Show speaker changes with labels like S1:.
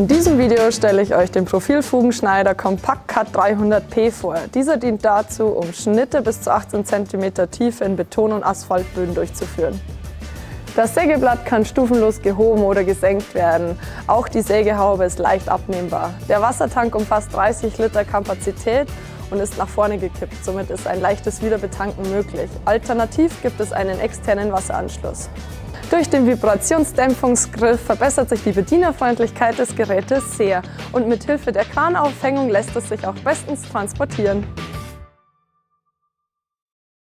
S1: In diesem Video stelle ich euch den Profilfugenschneider Compact Cut 300P vor. Dieser dient dazu, um Schnitte bis zu 18 cm Tiefe in Beton- und Asphaltböden durchzuführen. Das Sägeblatt kann stufenlos gehoben oder gesenkt werden. Auch die Sägehaube ist leicht abnehmbar. Der Wassertank umfasst 30 Liter Kapazität und ist nach vorne gekippt. Somit ist ein leichtes Wiederbetanken möglich. Alternativ gibt es einen externen Wasseranschluss. Durch den Vibrationsdämpfungsgriff verbessert sich die Bedienerfreundlichkeit des Gerätes sehr und mit Hilfe der Kranaufhängung lässt es sich auch bestens transportieren.